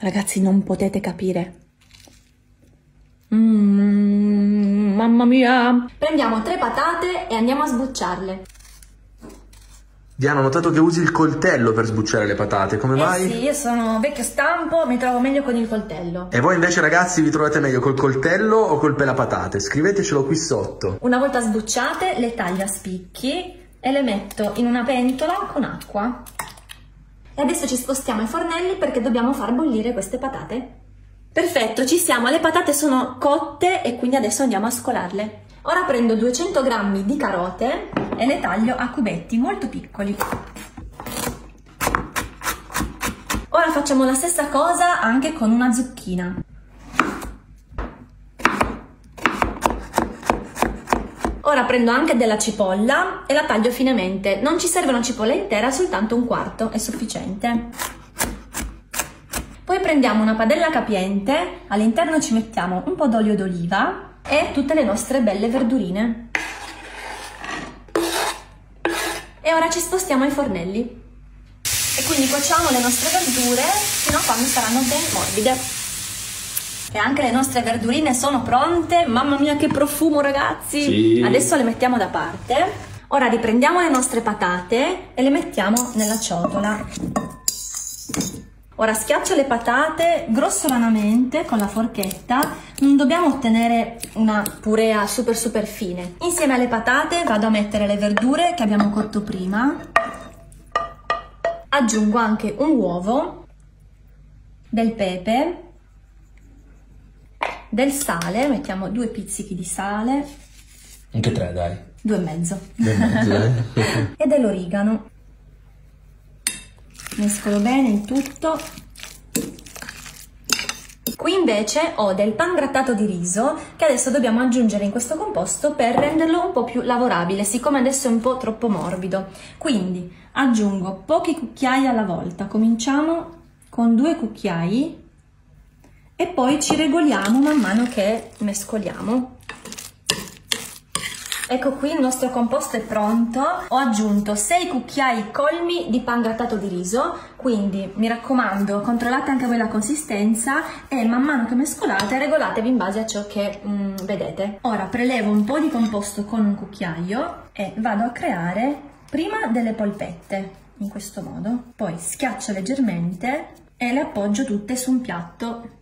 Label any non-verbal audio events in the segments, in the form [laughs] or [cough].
Ragazzi, non potete capire. Mmm, mamma mia. Prendiamo tre patate e andiamo a sbucciarle. Diana, ho notato che usi il coltello per sbucciare le patate, come eh mai? sì, io sono vecchio stampo, mi trovo meglio con il coltello. E voi invece ragazzi vi trovate meglio col coltello o col pelapatate? Scrivetecelo qui sotto. Una volta sbucciate le taglio a spicchi e le metto in una pentola con acqua. E adesso ci spostiamo ai fornelli perché dobbiamo far bollire queste patate. Perfetto, ci siamo, le patate sono cotte e quindi adesso andiamo a scolarle. Ora prendo 200 g di carote e le taglio a cubetti molto piccoli. Ora facciamo la stessa cosa anche con una zucchina. Ora prendo anche della cipolla e la taglio finemente. Non ci serve una cipolla intera, soltanto un quarto è sufficiente. Poi prendiamo una padella capiente, all'interno ci mettiamo un po' d'olio d'oliva e tutte le nostre belle verdurine. E ora ci spostiamo ai fornelli. E quindi cuociamo le nostre verdure fino a quando saranno ben morbide. E anche le nostre verdurine sono pronte. Mamma mia che profumo ragazzi! Sì. Adesso le mettiamo da parte. Ora riprendiamo le nostre patate e le mettiamo nella ciotola. Ora schiaccio le patate grossolanamente con la forchetta, non dobbiamo ottenere una purea super super fine. Insieme alle patate vado a mettere le verdure che abbiamo cotto prima, aggiungo anche un uovo, del pepe, del sale, mettiamo due pizzichi di sale, Anche tre dai. due e mezzo, Due e mezzo, eh. [laughs] e dell'origano. Mescolo bene il tutto. Qui invece ho del pan grattato di riso che adesso dobbiamo aggiungere in questo composto per renderlo un po' più lavorabile, siccome adesso è un po' troppo morbido. Quindi aggiungo pochi cucchiai alla volta, cominciamo con due cucchiai e poi ci regoliamo man mano che mescoliamo. Ecco qui il nostro composto è pronto. Ho aggiunto 6 cucchiai colmi di pan grattato di riso, quindi mi raccomando controllate anche voi la consistenza e man mano che mescolate regolatevi in base a ciò che mm, vedete. Ora prelevo un po' di composto con un cucchiaio e vado a creare prima delle polpette in questo modo, poi schiaccio leggermente e le appoggio tutte su un piatto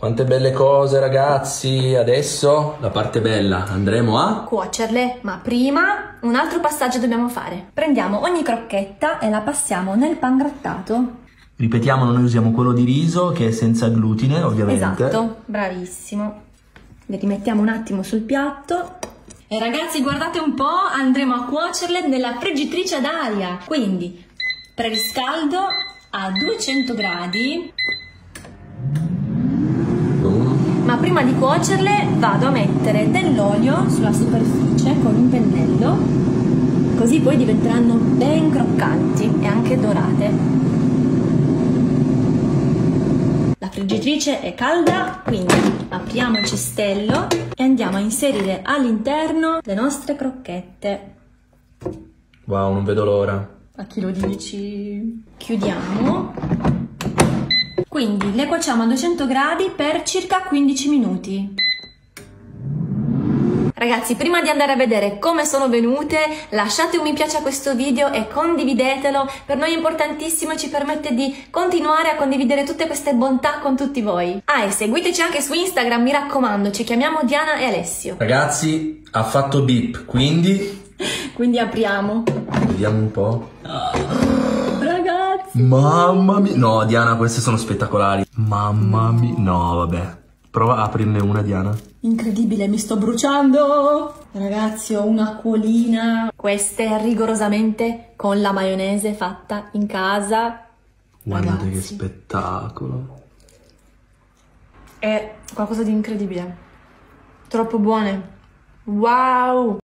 Quante belle cose ragazzi. Adesso la parte bella. Andremo a... cuocerle, ma prima un altro passaggio dobbiamo fare. Prendiamo ogni crocchetta e la passiamo nel pan grattato. Ripetiamo, noi usiamo quello di riso che è senza glutine ovviamente. Esatto, bravissimo. Le rimettiamo un attimo sul piatto. E ragazzi, guardate un po', andremo a cuocerle nella friggitrice ad aria. Quindi preriscaldo a 200 gradi. Ma prima di cuocerle vado a mettere dell'olio sulla superficie con un pennello, così poi diventeranno ben croccanti e anche dorate. La friggitrice è calda, quindi apriamo il cestello e andiamo a inserire all'interno le nostre crocchette. Wow, non vedo l'ora. A chi lo dici? Chiudiamo. Quindi le cuociamo a 200 gradi per circa 15 minuti. Ragazzi, prima di andare a vedere come sono venute, lasciate un mi piace a questo video e condividetelo. Per noi è importantissimo e ci permette di continuare a condividere tutte queste bontà con tutti voi. Ah, e seguiteci anche su Instagram, mi raccomando, ci chiamiamo Diana e Alessio. Ragazzi, ha fatto beep, quindi [laughs] Quindi apriamo. vediamo un po'. Ragazzi! Mamma mia. No, Diana, queste sono spettacolari. Mamma mia. No, vabbè. Prova a aprirne una, Diana. Incredibile, mi sto bruciando! Ragazzi, ho un'acquolina. Queste rigorosamente con la maionese fatta in casa. Guardate che Ragazzi. spettacolo. È qualcosa di incredibile. Troppo buone. Wow!